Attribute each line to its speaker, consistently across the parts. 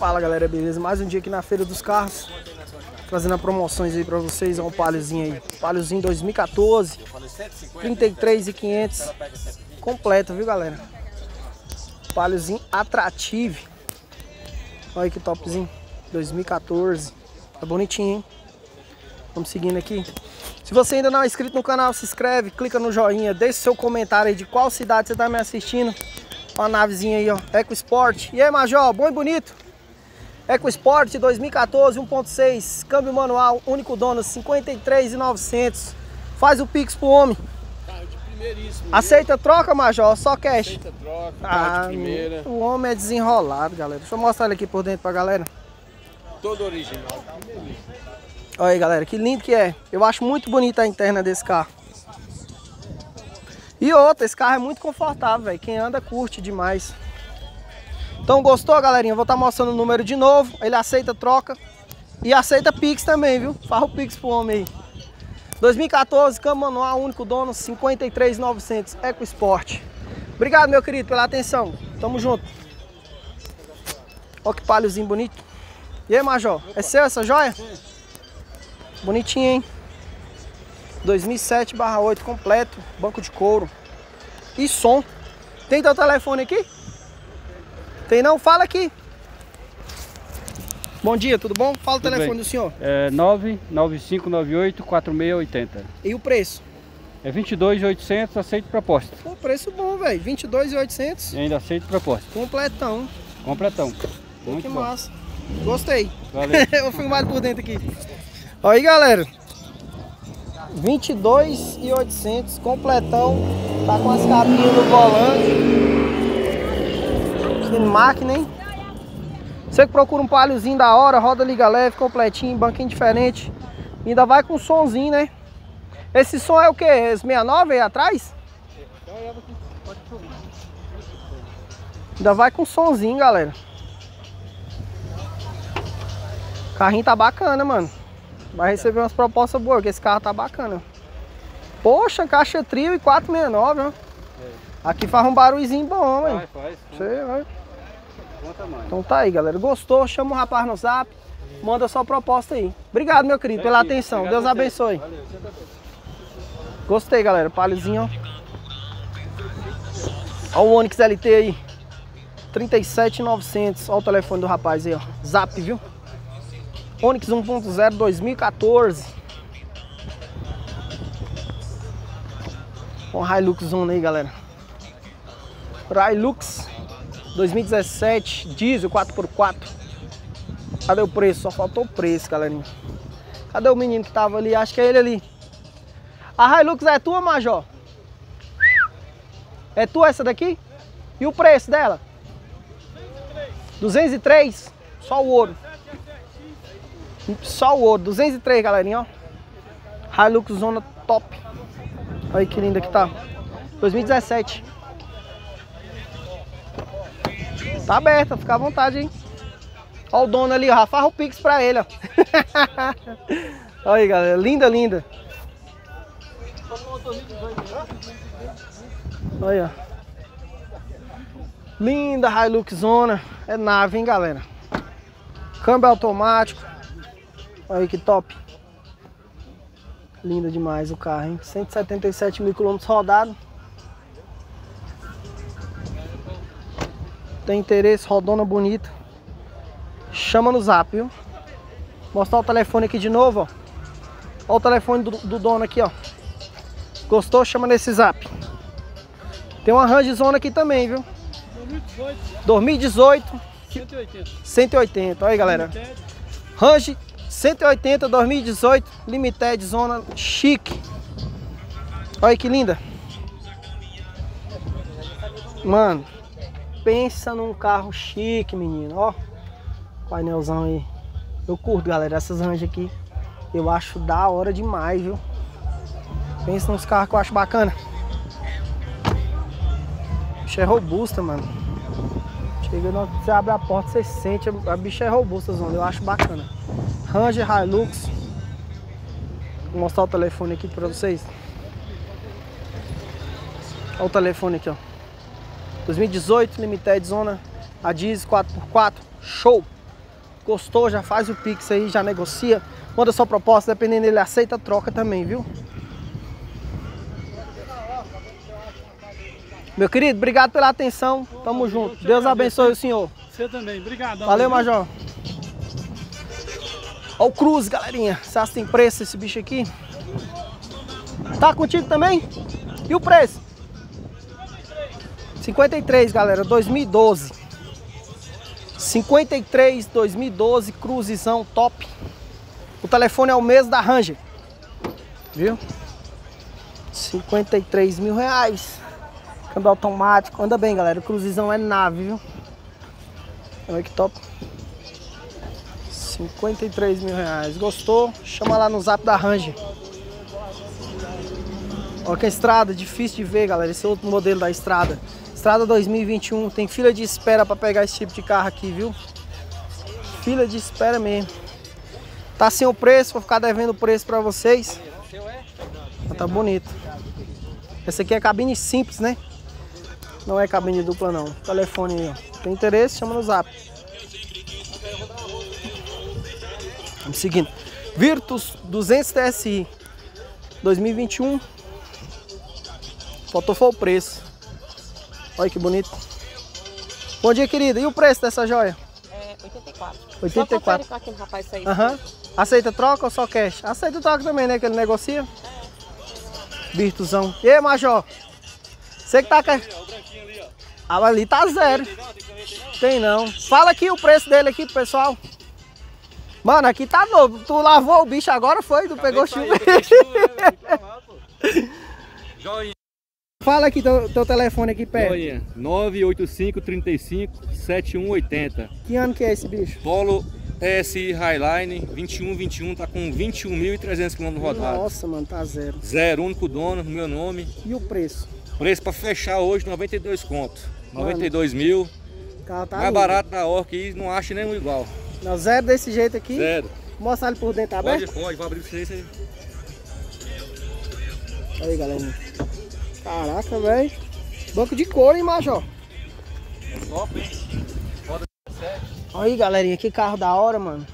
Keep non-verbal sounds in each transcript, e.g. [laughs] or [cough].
Speaker 1: Fala galera, beleza? Mais um dia aqui na Feira dos Carros Trazendo promoções aí pra vocês, é um Paliozinho aí Paliozinho 2014 33,500 Completo, viu galera? Paliozinho atrativo Olha que topzinho 2014 Tá bonitinho, hein? Vamos seguindo aqui se você ainda não é inscrito no canal, se inscreve, clica no joinha, deixa seu comentário aí de qual cidade você está me assistindo. Uma navezinha aí, ó, EcoSport. E aí, Major, bom e bonito? EcoSport 2014, 1.6, câmbio manual, único dono, 53,900. Faz o Pix pro homem. Aceita troca, Major? Só cash?
Speaker 2: Aceita troca, ah, primeira.
Speaker 1: O homem é desenrolado, galera. Deixa eu mostrar ele aqui por dentro pra galera.
Speaker 2: Todo original.
Speaker 1: Olha aí, galera, que lindo que é. Eu acho muito bonita a interna desse carro. E outra, esse carro é muito confortável, velho. Quem anda curte demais. Então, gostou, galerinha? Vou estar tá mostrando o número de novo. Ele aceita troca. E aceita Pix também, viu? Farra o Pix pro homem aí. 2014, câmbio manual, único dono, 53,900, EcoSport. Obrigado, meu querido, pela atenção. Tamo junto. Olha que palhozinho bonito. E aí, Major? É seu essa joia? Bonitinho, hein? 2007/8 completo, banco de couro e som. Tem teu telefone aqui? Tem não? Fala aqui. Bom dia, tudo bom? Fala tudo o telefone bem. do senhor.
Speaker 2: É 995984680.
Speaker 1: E o preço?
Speaker 2: É 22,800, aceito proposta.
Speaker 1: Pô, preço bom, velho. 22,800.
Speaker 2: E ainda aceito proposta.
Speaker 1: Completão.
Speaker 2: Completão.
Speaker 1: Pô, Muito que bom. massa. Gostei. Valeu. [laughs] Eu vou filmar por dentro aqui. Olha aí, galera. 22,800 completão. Tá com as capinhas no volante. Que máquina, hein? Você que procura um palhozinho da hora, roda liga leve, completinho, banquinho diferente. Ainda vai com somzinho, né? Esse som é o que? Esse 69 aí atrás? Ainda vai com somzinho, galera. O carrinho tá bacana, mano. Vai receber umas propostas boas, porque esse carro tá bacana. Poxa, caixa trio e 469, ó. É. Aqui faz um barulhinho bom, hein? Faz, faz. Sei, vai. Então tá aí, galera. Gostou? Chama o rapaz no zap. Manda sua proposta aí. Obrigado, meu querido, pela atenção. Deus abençoe. Valeu. Gostei, galera. Palhozinho, ó. Olha o Onix LT aí. 37,900. Olha o telefone do rapaz aí, ó. Zap, viu? Onix 1.0 2014. Com Hilux Zona aí, galera. Hilux 2017, diesel 4x4. Cadê o preço? Só faltou o preço, galerinha. Cadê o menino que tava ali? Acho que é ele ali. A Hilux é tua, Major? É tua essa daqui? E o preço dela? 203. Só o ouro. Só o ouro, 203, galerinha, ó. Hilux Zona top. Olha que linda que tá. 2017. Tá aberta, fica à vontade, hein. Ó o dono ali, ó. Farra o Pix pra ele, ó. [laughs] Olha aí, galera. Linda, linda. Olha. Linda Hilux Zona. É nave, hein, galera. Câmbio automático. Olha que top. Linda demais o carro, hein? 177 mil quilômetros rodados. Tem interesse, rodona bonita. Chama no zap, viu? Mostrar o telefone aqui de novo, ó. Olha o telefone do, do dono aqui, ó. Gostou? Chama nesse zap. Tem uma Range Zona aqui também, viu? 2018. 2018. 180. 180. Olha aí, galera. Range 180 2018 Limited Zona chique. Olha que linda. Mano, pensa num carro chique, menino. Ó, painelzão aí. Eu curto, galera, essas ranges aqui. Eu acho da hora demais, viu? Pensa nos carros que eu acho bacana. Bicho é robusta, mano. Chega, você abre a porta, você sente, a bicha é robusta, zona. Eu acho bacana. Ranger Hilux. Vou mostrar o telefone aqui para vocês. Olha o telefone aqui, ó. 2018, Limited Zona, a diesel 4x4, show! Gostou? Já faz o Pix aí, já negocia. Manda sua proposta, dependendo dele, aceita troca também, viu? Meu querido, obrigado pela atenção. Tamo junto. Deus abençoe o senhor.
Speaker 2: Você também, obrigado.
Speaker 1: Valeu, Major. Ó o Cruz, galerinha. Você acha que tem preço esse bicho aqui? Tá contigo também? E o preço? 53, galera, 2012. 53, 2012, cruzizão top. O telefone é o mesmo da Ranger. Viu? 53 mil reais. Câmbio automático. Anda bem, galera. O cruzizão é nave, viu? Olha que top. 53 mil reais. Gostou? Chama lá no zap da Ranger. Olha que estrada, difícil de ver, galera. Esse é outro modelo da estrada. Estrada 2021. Tem fila de espera para pegar esse tipo de carro aqui, viu? Fila de espera mesmo. Tá sem o preço, vou ficar devendo o preço para vocês. Mas tá bonito. Esse aqui é cabine simples, né? Não é cabine dupla não. Telefone aí, ó. Tem interesse? Chama no zap. Vamos seguindo. Virtus 200 TSI 2021. Faltou foi o preço. Olha que bonito. Bom dia, querida. E o preço dessa joia?
Speaker 3: É 84.
Speaker 1: 84.
Speaker 3: Só aquele rapaz sair.
Speaker 1: Aham. Aceita troca ou só cash? Aceita troca também, né? Que ele negocia. Virtuzão. E aí, Major? Você que tá... ca- Ah, ali tá zero. Tem não. Fala aqui o preço dele aqui pro pessoal. Mano, aqui tá novo. Tu lavou o bicho agora, foi? Tu pegou chuva. [laughs]
Speaker 2: Joinha.
Speaker 1: Fala aqui teu, teu telefone aqui perto.
Speaker 2: Joinha. 985 35 7180.
Speaker 1: Que ano que é esse bicho?
Speaker 2: Polo TSI Highline 2121 tá com 21.300 km rodados.
Speaker 1: Nossa, mano, tá zero.
Speaker 2: Zero, único dono, meu nome.
Speaker 1: E o preço?
Speaker 2: Preço pra fechar hoje 92 conto. 92 mil.
Speaker 1: Tá
Speaker 2: Mais
Speaker 1: lindo.
Speaker 2: barato da Orca e não acha nenhum igual.
Speaker 1: Não, zero desse jeito aqui.
Speaker 2: Zero.
Speaker 1: Mostra ele por dentro, tá
Speaker 2: Pode,
Speaker 1: aberto?
Speaker 2: pode, vou abrir pra vocês aí.
Speaker 1: Aí, galerinha. Caraca, velho. Banco de couro, hein, Major?
Speaker 2: Top, hein?
Speaker 1: Aí, galerinha, que carro da hora, mano.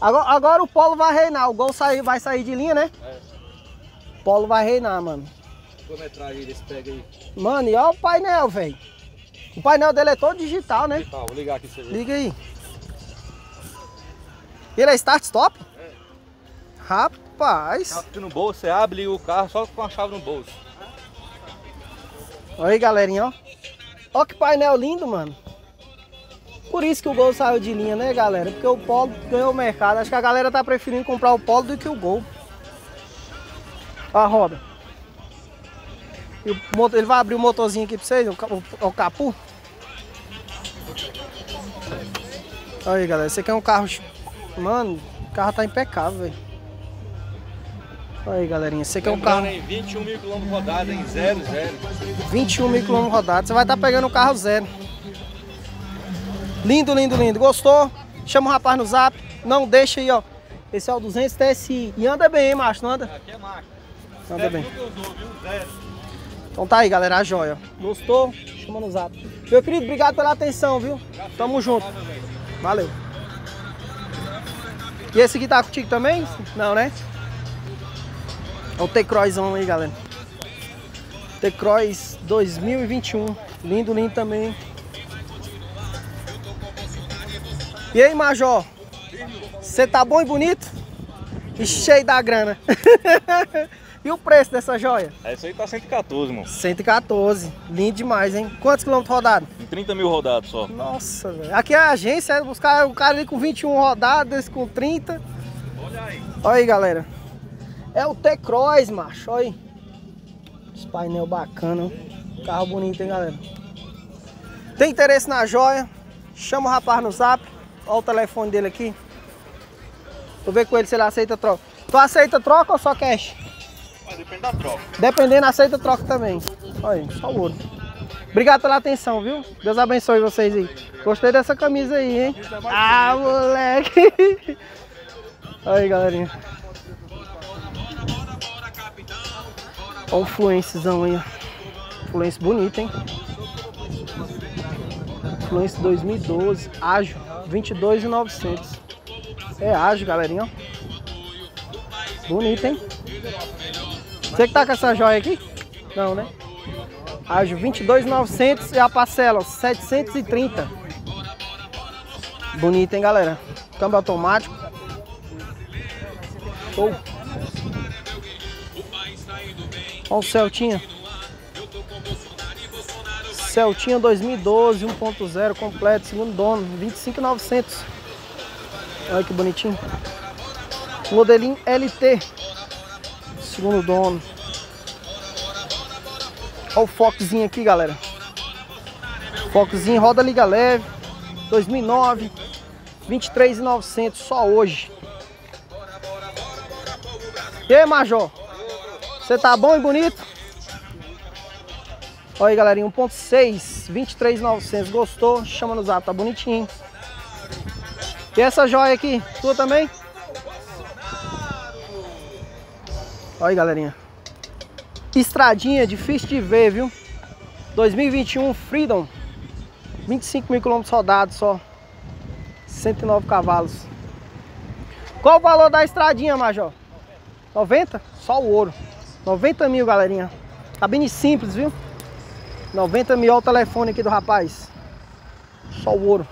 Speaker 1: Agora, agora o Polo vai reinar. O Gol sai, vai sair de linha, né?
Speaker 2: É.
Speaker 1: O Polo vai reinar, mano.
Speaker 2: Quilometragem desse pega aí.
Speaker 1: Mano, e olha o painel, velho. O painel dele é todo digital, né?
Speaker 2: Tá, vou ligar aqui pra você ver.
Speaker 1: Liga aí. Ele é start-stop? Rapaz.
Speaker 2: Chave no bolso, você abre o carro só com a chave no bolso.
Speaker 1: Olha aí, galerinha, ó. Ó que painel lindo, mano. Por isso que o Gol saiu de linha, né, galera? Porque o Polo ganhou o mercado. Acho que a galera tá preferindo comprar o Polo do que o Gol. Ó a roda. Motor, ele vai abrir o motorzinho aqui pra vocês, o, o, o capu. Olha aí, galera. Esse aqui é um carro... Mano, o carro tá impecável, velho. Olha aí, galerinha. Esse aqui é um carro...
Speaker 2: Hein, 21 mil quilômetros rodados em 0, 0.
Speaker 1: 21 mil quilômetros rodados. Você vai estar pegando o carro zero. Lindo, lindo, lindo. Gostou? Chama o rapaz no zap. Não deixa aí, ó. Esse é o 200 TSI. E anda bem, hein, macho? Não anda?
Speaker 2: Aqui é máquina.
Speaker 1: Anda bem.
Speaker 2: Zero.
Speaker 1: Então tá aí, galera. A joia. Gostou? Chama no zap. Meu querido, obrigado pela atenção, viu? Tamo junto. Valeu. E esse aqui tá contigo também? Não, né? É o T-Croizão aí, galera. T-Croix 2021. Lindo, lindo também. E aí, Major? Você tá bom e bonito? E cheio da grana. [laughs] e o preço dessa joia?
Speaker 4: Essa aí tá 114, mano.
Speaker 1: 114. Lindo demais, hein? Quantos quilômetros rodados?
Speaker 4: Em 30 mil rodados só.
Speaker 1: Nossa, velho. Aqui é a agência, é os cara, o cara ali com 21 rodadas, esse com 30.
Speaker 4: Olha aí.
Speaker 1: Olha aí, galera. É o T-Cross, macho. Olha aí. Esse painel bacana. ó. Carro bonito, hein, galera. Tem interesse na joia? Chama o rapaz no zap. Olha o telefone dele aqui. Vou ver com ele se ele aceita troca. Tu aceita troca ou só cash?
Speaker 4: Mas depende da troca.
Speaker 1: Dependendo, aceita troca também. Olha aí, só o ouro. Obrigado pela atenção, viu? Deus abençoe vocês aí. Gostei dessa camisa aí, hein? Ah, moleque! [laughs] Olha aí, galerinha. Olha o Fluencezão aí. Fluence bonito, hein? Fluence 2012, ágil. 22,900. É ágil, galerinha. Bonito, hein? Você que tá com essa joia aqui? Não, né? Ágil 22,900 e a parcela 730. Bonito, hein, galera? Câmbio automático. Show. Olha o Celtinha. Celtinha 2012, 1.0 completo, segundo dono, 25,900. Olha que bonitinho. Modelinho LT, segundo dono. Olha o Foxzinho aqui, galera. Foxzinho, roda liga leve, 2009, 23,900 só hoje. E aí, Major? Você tá bom e bonito? Olha aí, galerinha, 1.6, 23,900. Gostou? Chama no zap, tá bonitinho. E essa joia aqui, tua também? Olha aí, galerinha. Estradinha, difícil de ver, viu? 2021 Freedom. 25 mil quilômetros rodados só. 109 cavalos. Qual o valor da estradinha, Major? 90? Só o ouro. 90 mil, galerinha. Cabine simples, viu? 90 mil, olha o telefone aqui do rapaz. Só o ouro.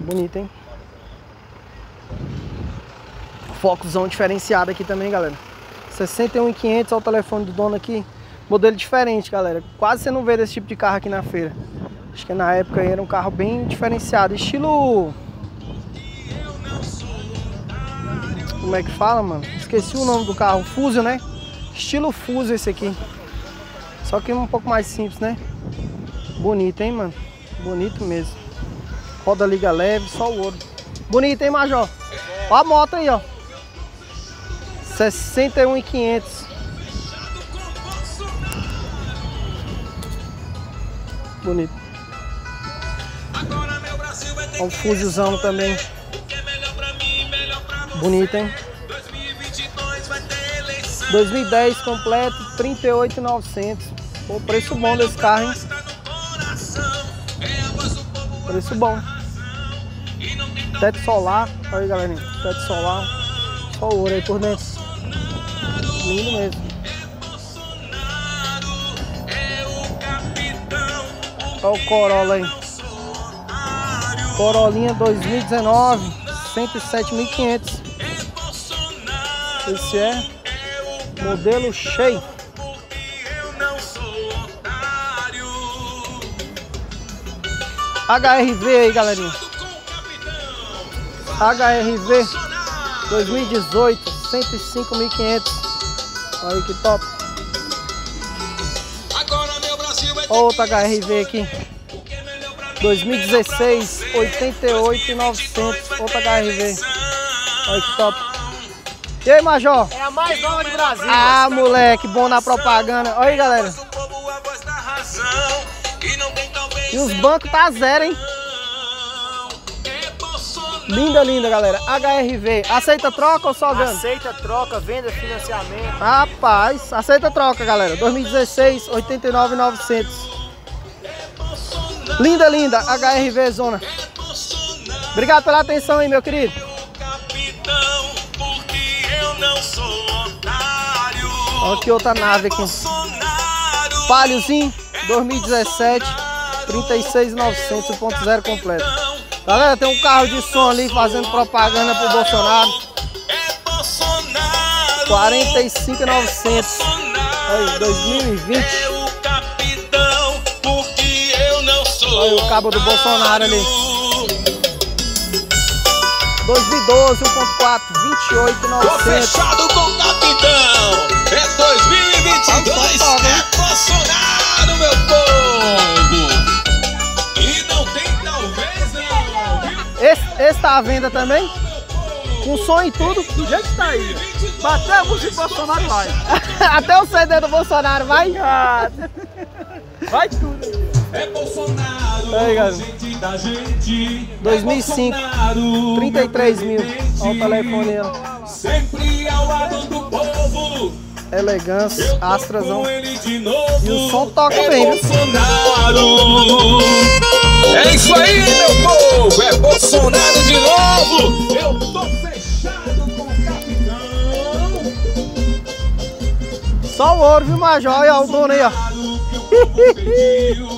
Speaker 1: Bonito, hein? Focozão diferenciado aqui também, galera. 61.500, olha o telefone do dono aqui. Modelo diferente, galera. Quase você não vê desse tipo de carro aqui na feira. Acho que na época era um carro bem diferenciado. Estilo... Como é que fala, mano? Esqueci o nome do carro. Fuso, né? Estilo Fuso esse aqui. Só que um pouco mais simples, né? Bonito, hein, mano? Bonito mesmo. Roda liga leve, só o ouro. Bonito, hein, Major? Ó a moto aí, ó. 61,500. Bonito. Ó o fusizão também. Bonito, hein? 2010 completo, 38,900. Pô, preço bom desse carro, hein? Preço bom. Teto solar, olha aí galerinha, teto solar. Só ouro aí por dentro. Lindo mesmo. Olha o Corolla aí. Corolinha 2019, 107.500. Esse é modelo cheio. HRV aí, galerinha. HRV 2018, 105.500. Olha que top. Outra HRV aqui. 2016, 88.900. Outra HRV. Olha que top. E aí, Major?
Speaker 3: É a mais nova de Brasília.
Speaker 1: Ah, moleque, bom na propaganda. Olha aí, galera. E os bancos tá zero, hein? Linda, linda, galera. HRV. Aceita troca ou só venda?
Speaker 3: Aceita troca, venda, financiamento.
Speaker 1: Rapaz, aceita troca, galera. 2016, 89,900. Linda, linda. HRV Zona. Obrigado pela atenção aí, meu querido. Olha aqui outra nave aqui. Paliozinho 2017, 36,900, 1.0 completo. Galera, tem um carro de som ali fazendo propaganda pro Bolsonaro. 45,900. Aí, 2020. Olha o cabo do Bolsonaro ali. 2012, 1.4, 28,900.
Speaker 5: Fechado com o capitão. É 2022.
Speaker 1: Rapaz,
Speaker 5: É Bolsonaro, meu povo. E não tem talvez não, viu?
Speaker 1: Esse, esse tá à venda também? Com som e tudo? Do jeito que tá aí. Bateu a música [laughs] do Bolsonaro vai. Até o CD do Bolsonaro vai? vai tudo.
Speaker 5: É Bolsonaro.
Speaker 1: Aí, galera.
Speaker 5: gente da gente.
Speaker 1: 2005,
Speaker 5: É Bolsonaro,
Speaker 1: 33 mil. Olha o telefone aí, ó.
Speaker 5: Sempre ao lado do povo.
Speaker 1: Elegância, Astrazão. E o som toca
Speaker 5: é
Speaker 1: bem?
Speaker 5: Bolsonaro.
Speaker 2: isso aí, meu povo! É Bolsonaro de novo! Eu tô fechado com o capitão!
Speaker 1: Só o ouro, viu, Major? Olha o dono aí, ó. [laughs]